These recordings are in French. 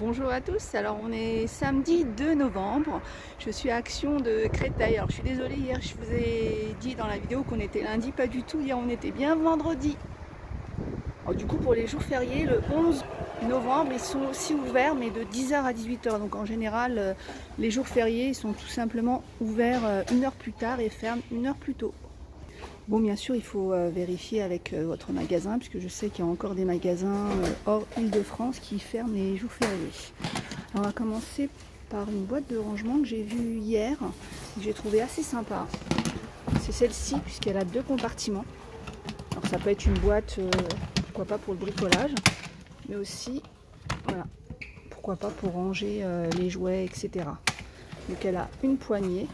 Bonjour à tous, alors on est samedi 2 novembre, je suis à Action de Créteil. Alors je suis désolée, hier je vous ai dit dans la vidéo qu'on était lundi, pas du tout, hier on était bien vendredi. Alors, du coup pour les jours fériés, le 11 novembre, ils sont aussi ouverts mais de 10h à 18h. Donc en général, euh, les jours fériés ils sont tout simplement ouverts euh, une heure plus tard et ferment une heure plus tôt. Bon, bien sûr, il faut euh, vérifier avec euh, votre magasin, puisque je sais qu'il y a encore des magasins euh, hors Île-de-France qui ferment les jours fériés. On va commencer par une boîte de rangement que j'ai vue hier, que j'ai trouvé assez sympa. C'est celle-ci, puisqu'elle a deux compartiments. Alors, ça peut être une boîte, pourquoi pas pour le bricolage, mais aussi, voilà, pourquoi pas pour ranger les jouets, etc. Donc, elle a une poignée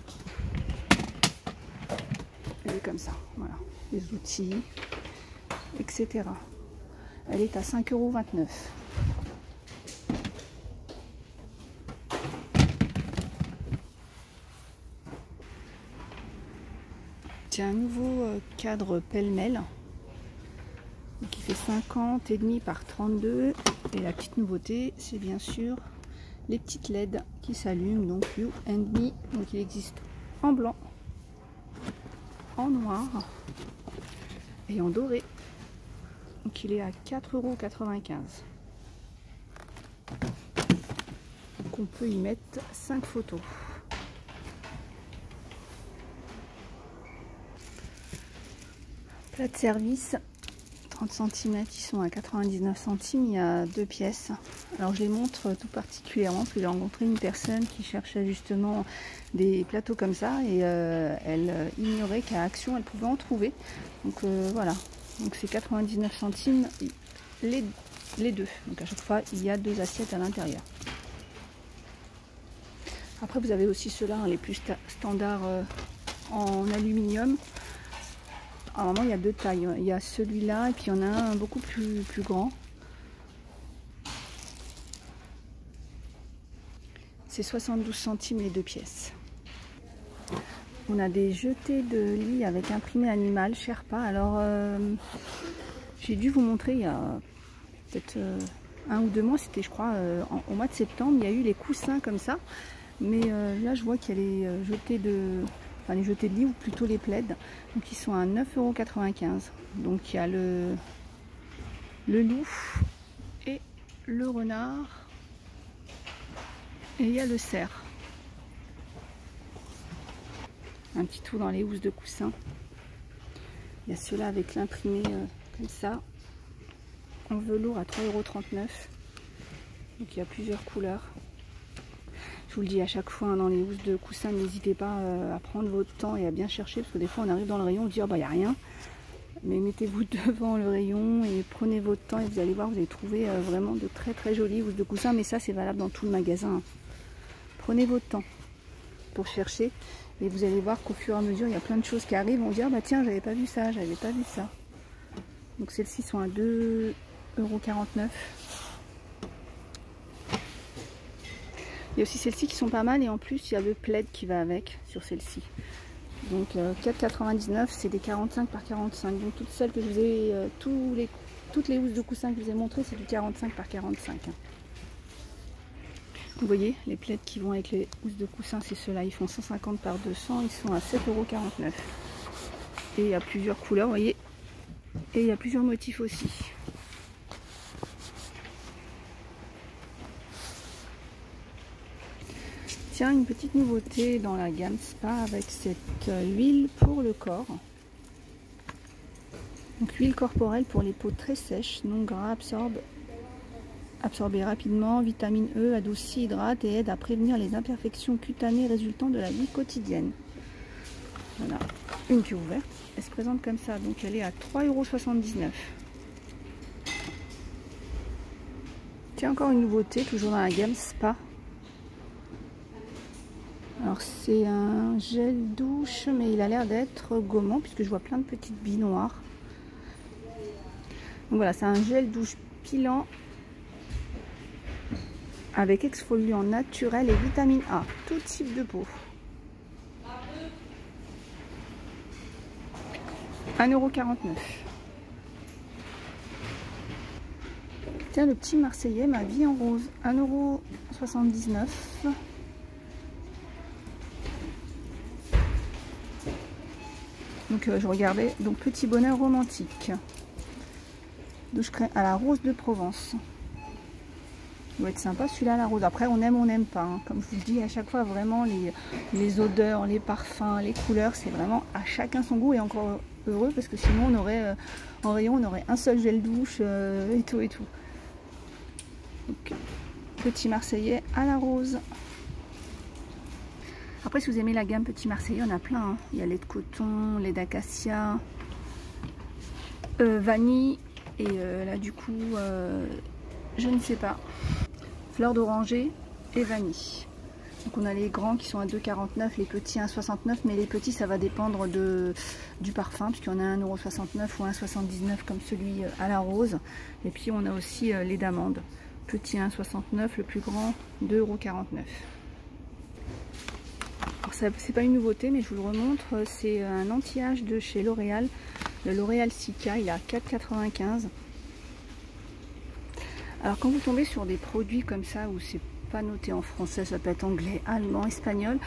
comme ça, voilà, les outils, etc. Elle est à 5,29€. C'est un nouveau euh, cadre pêle-mêle. Qui fait 50 et demi par 32 et la petite nouveauté c'est bien sûr les petites LED qui s'allument donc You and Me. Donc il existe en blanc en noir et en doré. Donc il est à 4,95€. Donc on peut y mettre 5 photos. Plat de service 30 cm, ils sont à 99 centimes, il y a deux pièces. Alors je les montre tout particulièrement parce que j'ai rencontré une personne qui cherchait justement des plateaux comme ça et euh, elle euh, ignorait qu'à Action elle pouvait en trouver. Donc euh, voilà, donc c'est 99 centimes les, les deux. Donc à chaque fois il y a deux assiettes à l'intérieur. Après vous avez aussi ceux-là, hein, les plus standards en aluminium. Normalement, il y a deux tailles. Il y a celui-là et puis il y en a un beaucoup plus, plus grand. C'est 72 centimes les deux pièces. On a des jetés de lit avec imprimé animal, Sherpa. Alors, euh, j'ai dû vous montrer il y a peut-être euh, un ou deux mois, c'était je crois euh, au mois de septembre, il y a eu les coussins comme ça. Mais là, je vois qu'il y a les jetés de enfin les jetés de lit ou plutôt les plaids. Donc ils sont à 9,95€. Donc il y a le, le loup et le renard et il y a le cerf. Un petit tour dans les housses de coussin. Il y a ceux-là avec l'imprimé euh, comme ça en velours à 3,39€. Donc il y a plusieurs couleurs. Je vous le dis à chaque fois hein, dans les housses de coussin, n'hésitez pas euh, à prendre votre temps et à bien chercher parce que des fois on arrive dans le rayon, on dit oh, bah il n'y a rien. Mais mettez-vous devant le rayon et prenez votre temps et vous allez voir, vous allez trouver euh, vraiment de très très jolies housses de coussin. Mais ça c'est valable dans tout le magasin. Prenez votre temps pour chercher et vous allez voir qu'au fur et à mesure il y a plein de choses qui arrivent. On dit oh, bah tiens j'avais pas vu ça, j'avais pas vu ça. Donc celles-ci sont à 2,49€. Il y a aussi celles-ci qui sont pas mal et en plus il y a le plaid qui va avec sur celle-ci. Donc 4,99 euh, c'est des 45 par 45. Donc toutes celles que je vous ai, euh, les, toutes les housses de coussin que je vous ai montrées c'est du 45 par 45. Vous voyez les plaids qui vont avec les housses de coussin c'est ceux-là. Ils font 150 par 200, ils sont à 7,49€. Et il y a plusieurs couleurs, vous voyez. Et il y a plusieurs motifs aussi. Tiens, une petite nouveauté dans la gamme Spa avec cette euh, huile pour le corps. Donc huile corporelle pour les peaux très sèches, non gras, absorbe, rapidement, vitamine E, adoucit, hydrate et aide à prévenir les imperfections cutanées résultant de la vie quotidienne. Voilà, une queue ouverte. Elle se présente comme ça, donc elle est à 3,79€. Tiens, encore une nouveauté, toujours dans la gamme Spa. C'est un gel douche, mais il a l'air d'être gommant puisque je vois plein de petites billes noires. Donc voilà, c'est un gel douche pilant avec exfoliant naturel et vitamine A, tout type de peau. 1,49€. Tiens, le petit Marseillais, ma vie en rose, 1,79€. Donc euh, je regardais, donc petit bonheur romantique. Douche crème à la rose de Provence. Il doit être sympa celui-là la rose. Après on aime, on n'aime pas. Hein. Comme je vous le dis à chaque fois, vraiment les, les odeurs, les parfums, les couleurs, c'est vraiment à chacun son goût et encore heureux parce que sinon on aurait euh, en rayon on aurait un seul gel douche euh, et tout et tout. Petit marseillais à la rose. Après, si vous aimez la gamme Petit Marseillais, en a plein. Hein. Il y a lait de coton, lait d'acacia, euh, vanille. Et euh, là, du coup, euh, je ne sais pas. Fleur d'oranger et vanille. Donc on a les grands qui sont à 2,49, les petits à 1,69, mais les petits ça va dépendre du parfum, puisqu'il y en a 1,69€ ou 1,79€ comme celui à la rose. Et puis on a aussi les d'amandes. Petit 1,69, le plus grand 2,49€ c'est pas une nouveauté, mais je vous le remontre. C'est un anti-âge de chez L'Oréal, le L'Oréal Sika. Il est à 4,95. Alors quand vous tombez sur des produits comme ça où c'est pas noté en français, ça peut être anglais, allemand, espagnol.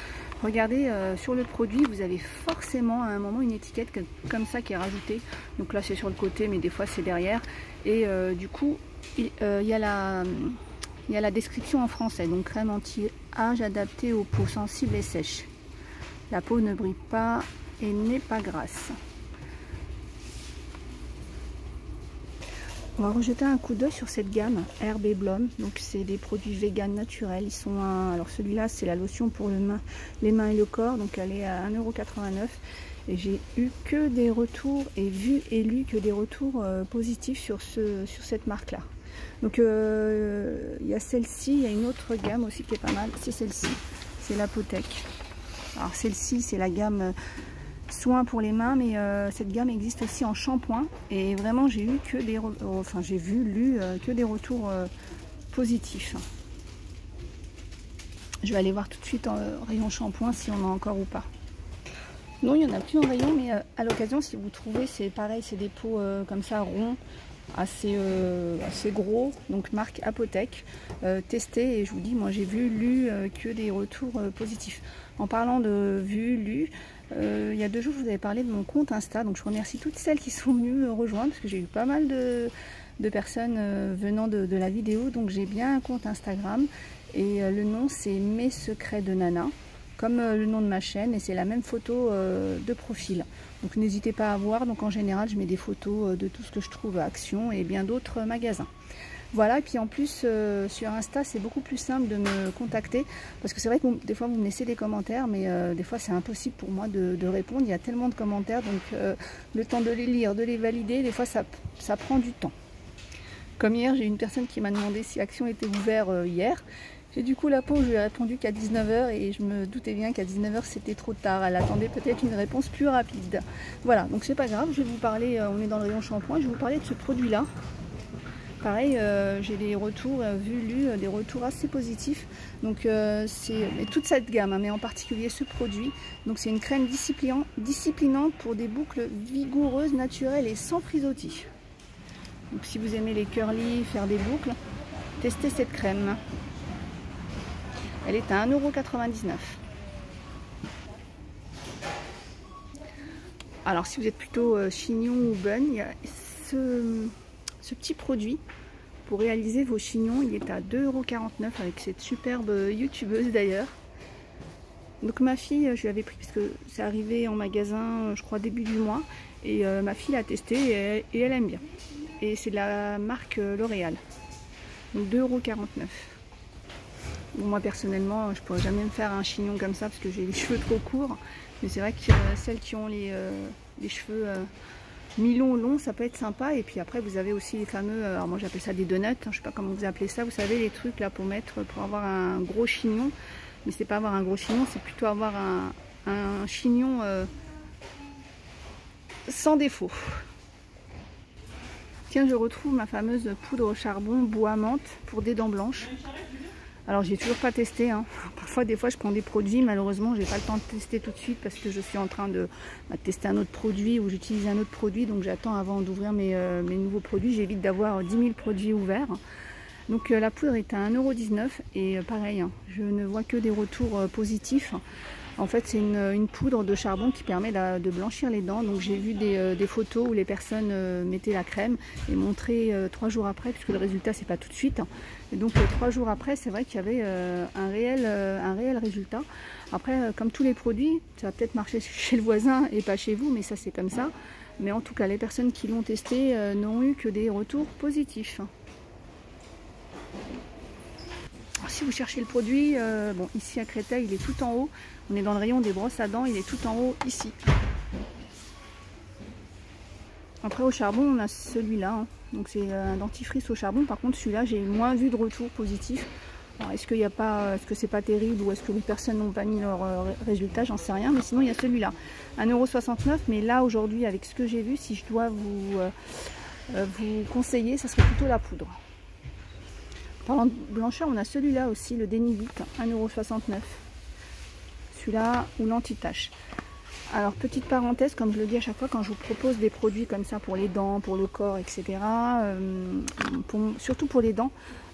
Regardez euh, sur le produit, vous avez forcément à un moment une étiquette comme ça qui est rajoutée. Donc là c'est sur le côté, mais des fois c'est derrière. Et euh, du coup, euh, il y a la il y a la description en français, donc crème anti-âge adaptée aux peaux sensibles et sèches. La peau ne brille pas et n'est pas grasse. On va rejeter un coup d'œil sur cette gamme Herbe et Blom. Donc c'est des produits vegan naturels. Alors celui-là c'est la lotion pour les mains et le corps. Donc elle est à 1,89€. Et j'ai eu que des retours et vu et lu que des retours euh, positifs sur, ce, sur cette marque là. Donc euh, il y a celle-ci, il y a une autre gamme aussi qui est pas mal. C'est celle-ci, c'est l'Apotec. Alors celle-ci, c'est la gamme euh, soins pour les mains, mais euh, cette gamme existe aussi en shampoing. Et vraiment, j'ai eu que des, enfin j'ai vu, lu euh, que des retours positifs. Je vais aller voir tout de suite en rayon shampoing si on a encore ou pas. Non, il n'y en a plus en rayon, mais à l'occasion, si vous trouvez, c'est pareil, c'est des pots comme ça ronds, assez, assez gros, donc marque Apotec. testé et je vous dis, moi j'ai vu, lu que des retours positifs. En parlant de lues, euh, il y a deux jours, je vous avais parlé de mon compte Insta. Donc, je remercie toutes celles qui sont venues me rejoindre parce que j'ai eu pas mal de, personnes euh, venant de, la vidéo. Donc, j'ai bien un compte Instagram et euh, le nom, c'est Mes Secrets de Nana, comme le nom de ma chaîne et c'est la même photo de profil. Donc, n'hésitez pas à voir. Donc, en général, je mets des photos de tout ce que je trouve à Action et bien d'autres magasins. Voilà, et puis en plus euh, sur Insta c'est beaucoup plus simple de me contacter parce que c'est vrai que des fois vous me laissez des commentaires mais euh, des fois c'est impossible pour moi de, répondre, il y a tellement de commentaires donc euh, le temps de les lire, de les valider, des fois ça, ça prend du temps. Comme hier j'ai une personne qui m'a demandé si Action était ouvert hier et du coup la peau je lui ai répondu qu'à 19h et je me doutais bien qu'à 19h c'était trop tard, elle attendait peut-être une réponse plus rapide. Voilà donc c'est pas grave, je vais vous parler, on est dans le rayon shampoing, je vais vous parler de ce produit là Pareil, euh, j'ai des retours euh, lus, euh, des retours assez positifs. Donc c'est toute cette gamme, hein, mais en particulier ce produit. Donc c'est une crème disciplinante pour des boucles vigoureuses, naturelles et sans frisottis. Donc si vous aimez les curly, faire des boucles, testez cette crème. Elle est à 1,99€. Alors si vous êtes plutôt chignon ou bun, il y a ce petit produit pour réaliser vos chignons. Il est à 2,49€ avec cette superbe youtubeuse d'ailleurs. Donc ma fille, je lui avais pris parce que c'est arrivé en magasin, je crois début du mois. Et euh, ma fille l'a testé et, elle aime bien. Et c'est de la marque euh, L'Oréal. Donc 2,49€. Moi personnellement, je pourrais jamais me faire un chignon comme ça parce que j'ai les cheveux trop courts. Mais c'est vrai que euh, celles qui ont les, les cheveux mi-long, long, ça peut être sympa. Et puis après, vous avez aussi les fameux, euh, alors moi j'appelle ça des donuts, hein, je sais pas comment vous appelez ça, vous savez, les trucs là pour mettre, pour avoir un gros chignon. Mais c'est pas avoir un gros chignon, c'est plutôt avoir un, chignon euh, sans défaut. Tiens, je retrouve ma fameuse poudre au charbon bois menthe pour des dents blanches. Alors j'ai toujours pas testé. Hein. Parfois des fois je prends des produits, malheureusement j'ai pas le temps de tester tout de suite parce que je suis en train de bah, tester un autre produit ou j'utilise un autre produit. Donc j'attends avant d'ouvrir mes, euh, nouveaux produits. J'évite d'avoir 10 000 produits ouverts. Donc euh, la poudre est à 1,19€ et pareil, hein, je ne vois que des retours positifs. En fait, c'est une, poudre de charbon qui permet de blanchir les dents. Donc j'ai vu des, euh, photos où les personnes euh, mettaient la crème et montraient euh, trois jours après, puisque le résultat c'est pas tout de suite. Et donc trois jours après, c'est vrai qu'il y avait un, réel, un réel résultat. Après, comme tous les produits, ça va peut-être marcher chez le voisin et pas chez vous, mais ça c'est comme ça. Mais en tout cas, les personnes qui l'ont testé n'ont eu que des retours positifs si vous cherchez le produit, euh, bon ici à Créteil il est tout en haut. On est dans le rayon des brosses à dents, il est tout en haut ici. Après au charbon on a celui-là. Hein. Donc c'est euh, un dentifrice au charbon. Par contre celui-là j'ai moins vu de retour positif. Est-ce qu'il pas, est-ce que c'est pas terrible ou est-ce que les personnes n'ont pas mis leur euh, résultat? J'en sais rien. Mais sinon il y a celui-là. 1,69€. Mais là aujourd'hui avec ce que j'ai vu, si je dois vous, vous conseiller, ça serait plutôt la poudre. Parlant de blancheur, on a celui-là aussi, le Denivit, 1,69€. Celui-là ou l'anti-tache. Alors, petite parenthèse, comme je le dis à chaque fois, quand je vous propose des produits comme ça pour les dents, pour le corps, etc., euh, surtout pour les dents,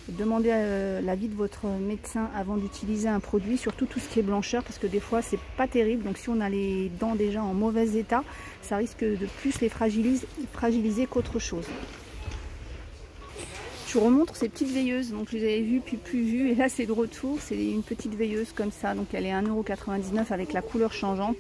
demandez euh, l'avis de votre médecin avant d'utiliser un produit, surtout tout ce qui est blancheur, parce que des fois, c'est pas terrible. Donc, si on a les dents déjà en mauvais état, ça risque de plus les fragiliser qu'autre chose je remontre ces petites veilleuses. Donc je les avais vues puis plus vues. Et là c'est de retour. C'est une petite veilleuse comme ça. Donc elle est 1,99€ avec la couleur changeante.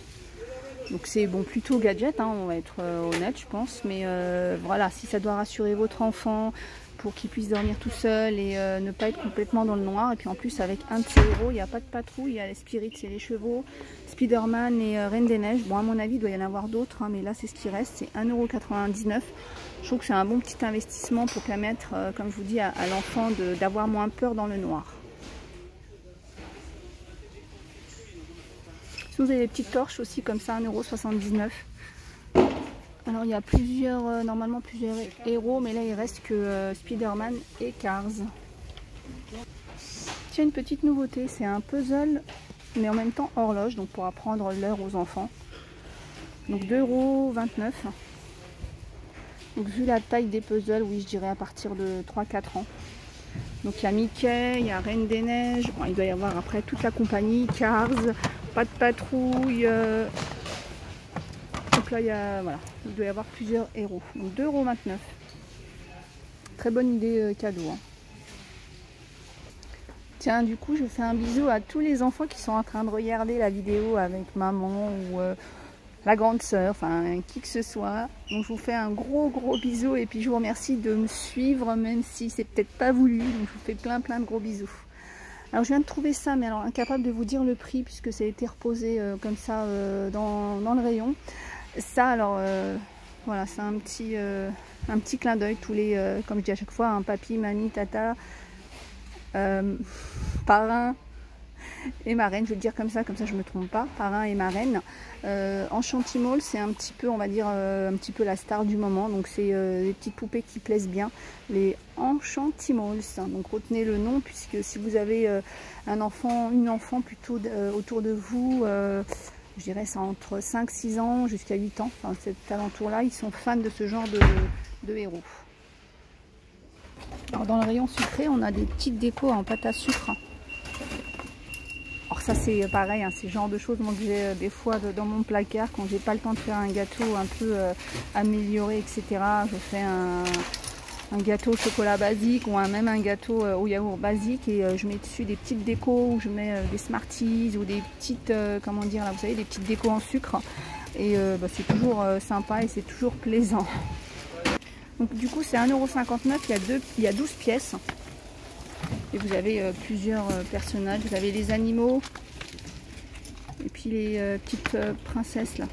Donc c'est bon plutôt gadget, hein, on va être euh, honnête je pense. Mais euh, voilà, si ça doit rassurer votre enfant pour qu'il puisse dormir tout seul et euh, ne pas être complètement dans le noir. Et puis en plus avec un de ces héros, il n'y a pas de patrouille, il y a les spirits, c'est les chevaux, Spider-Man et Reine des Neiges. Bon à mon avis il doit y en avoir d'autres, hein, mais là c'est ce qui reste, c'est 1,99€. Je trouve que c'est un bon petit investissement pour permettre, euh, comme je vous dis, à, l'enfant d'avoir moins peur dans le noir. Si vous avez des petites torches aussi comme ça, 1,79€. Il y a plusieurs, euh, normalement plusieurs héros, mais là il reste que euh, Spider-Man et Cars. Tiens, une petite nouveauté, c'est un puzzle, mais en même temps horloge, donc pour apprendre l'heure aux enfants. Donc 2,29€. Donc vu la taille des puzzles, oui je dirais à partir de 3-4 ans. Donc il y a Mickey, il y a Reine des Neiges, il doit y avoir après toute la compagnie, Cars, pas de patrouille. Euh. Il, y a, voilà, il doit y avoir plusieurs héros. Donc 2,29€. Très bonne idée euh, cadeau. Hein. Tiens, du coup, je fais un bisou à tous les enfants qui sont en train de regarder la vidéo avec maman ou, euh, la grande sœur, enfin qui que ce soit. Donc je vous fais un gros gros bisou et puis je vous remercie de me suivre même si c'est peut-être pas voulu. Donc je vous fais plein plein de gros bisous. Alors je viens de trouver ça mais alors incapable de vous dire le prix puisque ça a été reposé euh, comme ça euh, dans, le rayon. Ça alors euh, voilà c'est un petit un petit clin d'œil tous les comme je dis à chaque fois un papy, mamie, tata, parrain, et marraine, je vais le dire comme ça, comme ça je me trompe pas, parrain et marraine. Euh, Enchantimals, c'est un petit peu, on va dire, euh, un petit peu la star du moment. Donc c'est euh, des petites poupées qui plaisent bien, les Enchantimals. Donc retenez le nom, puisque si vous avez euh, un enfant, une enfant plutôt autour de vous, je dirais c'est entre 5-6 ans jusqu'à 8 ans, cet alentour-là, ils sont fans de ce genre de, héros. Alors dans le rayon sucré, on a des petites décos en pâte à sucre ça c'est pareil, hein, c'est le genre de choses moi, que j'ai euh, des fois dans mon placard quand j'ai pas le temps de faire un gâteau un peu euh, amélioré, etc. Je fais un, gâteau au chocolat basique ou même un gâteau euh, au yaourt basique et je mets dessus des petites décos où je mets des Smarties ou des petites, comment dire là, vous savez, des petites décos en sucre. Et bah, c'est toujours sympa et c'est toujours plaisant. Donc du coup c'est 1,59€, il y a, deux, il y a 12 pièces. Et vous avez euh, plusieurs euh, personnages. Vous avez les animaux. Et puis les euh, petites princesses là.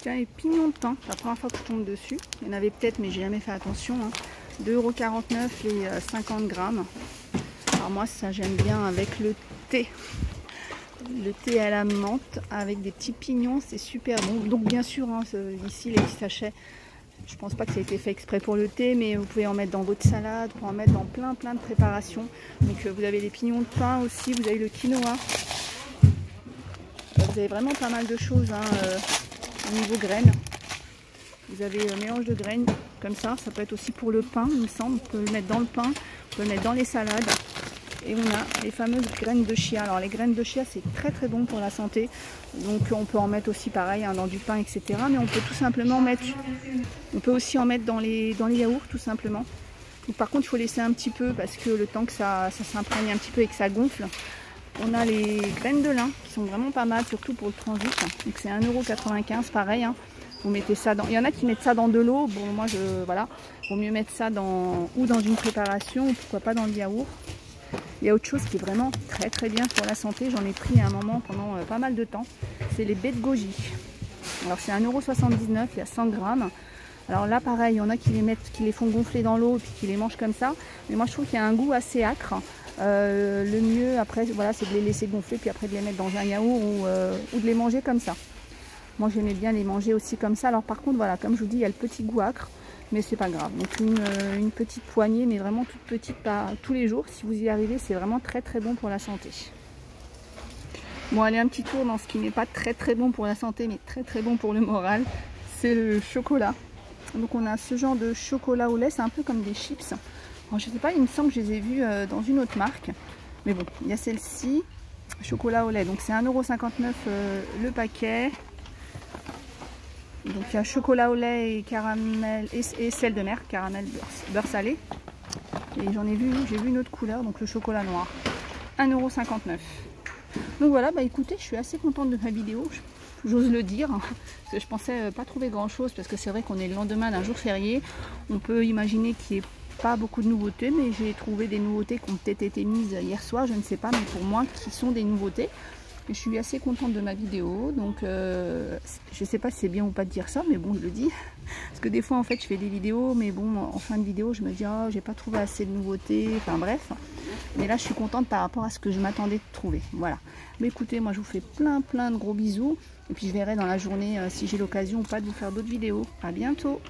Tiens, les pignons de thym. C'est la première fois que je tombe dessus. Il y en avait peut-être, mais j'ai jamais fait attention. Hein. 2,49€ les 50 grammes. Alors moi, ça j'aime bien avec le thé. Le thé à la menthe avec des petits pignons, c'est super bon. Donc bien sûr, hein, ici les petits sachets Je pense pas que ça a été fait exprès pour le thé, mais vous pouvez en mettre dans votre salade, pour en mettre dans plein plein de préparations. Donc vous avez les pignons de pain aussi, vous avez le quinoa. Vous avez vraiment pas mal de choses hein, au niveau graines. Vous avez un mélange de graines comme ça, ça peut être aussi pour le pain, il me semble. On peut le mettre dans le pain, on peut le mettre dans les salades. Et on a les fameuses graines de chia. Alors les graines de chia, c'est très très bon pour la santé. Donc on peut en mettre aussi pareil hein, dans du pain, etc. Mais on peut tout simplement mettre, on peut aussi en mettre dans les, dans les yaourts tout simplement. Par contre, il faut laisser un petit peu parce que le temps que ça, ça s'imprègne un petit peu et que ça gonfle. On a les graines de lin qui sont vraiment pas mal, surtout pour le transit. Donc c'est 1,95€ pareil. Hein. Vous mettez ça dans. Il y en a qui mettent ça dans de l'eau. Bon moi je. Voilà. Vaut mieux mettre ça dans ou dans une préparation ou pourquoi pas dans le yaourt. Il y a autre chose qui est vraiment très très bien pour la santé. J'en ai pris à un moment pendant euh, pas mal de temps. C'est les baies de goji. Alors c'est 1,79€, il y a 100 grammes. Alors là pareil, il y en a qui les qui les font gonfler dans l'eau et puis qui les mangent comme ça. Mais moi je trouve qu'il y a un goût assez acre. Euh, le mieux après voilà c'est de les laisser gonfler puis après de les mettre dans un yaourt ou, euh, ou de les manger comme ça. Moi j'aimais bien les manger aussi comme ça. Alors par contre voilà comme je vous dis il y a le petit goût acre mais c'est pas grave. Donc euh, une, petite poignée, mais vraiment toute petite, pas tous les jours. Si vous y arrivez, c'est vraiment très très bon pour la santé. Bon, allez, un petit tour dans ce qui n'est pas très très bon pour la santé, mais très très bon pour le moral. C'est le chocolat. Donc on a ce genre de chocolat au lait, c'est un peu comme des chips. Je je sais pas, il me semble que je les ai vus euh, dans une autre marque. Mais bon, il y a celle-ci, chocolat au lait. Donc c'est 1,59€ euh, le paquet. Donc il y a chocolat au lait et caramel et, sel de mer, caramel beurre, salé. Et j'en ai vu, j'ai vu une autre couleur, donc le chocolat noir. 1,59€. Donc voilà, bah écoutez, je suis assez contente de ma vidéo, j'ose le dire, parce que je pensais euh, pas trouver grand chose, parce que c'est vrai qu'on est le lendemain d'un jour férié. On peut imaginer qu'il n'y ait pas beaucoup de nouveautés, mais j'ai trouvé des nouveautés qui ont peut-être été mises hier soir, je ne sais pas, mais pour moi, qui sont des nouveautés. Je suis assez contente de ma vidéo, donc euh, je sais pas si c'est bien ou pas de dire ça, mais bon, je le dis. Parce que des fois, en fait, je fais des vidéos, mais bon, en fin de vidéo, je me dis, oh, j'ai pas trouvé assez de nouveautés, enfin bref. Mais là, je suis contente par rapport à ce que je m'attendais de trouver. Voilà. Mais écoutez, moi, je vous fais plein, plein de gros bisous. Et puis, je verrai dans la journée euh, si j'ai l'occasion ou pas de vous faire d'autres vidéos. À bientôt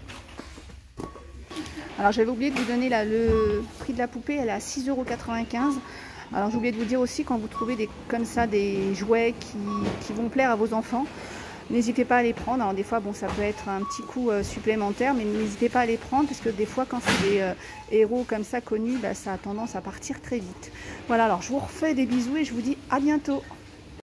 alors j'avais oublié de vous donner le prix de la poupée, elle est à 6,95€. Alors j'ai oublié de vous dire aussi quand vous trouvez des, comme ça des jouets qui, vont plaire à vos enfants, n'hésitez pas à les prendre. Alors des fois bon ça peut être un petit coup euh, supplémentaire, mais n'hésitez pas à les prendre parce que des fois quand c'est des euh, héros comme ça connus, bah, ça a tendance à partir très vite. Voilà alors je vous refais des bisous et je vous dis à bientôt.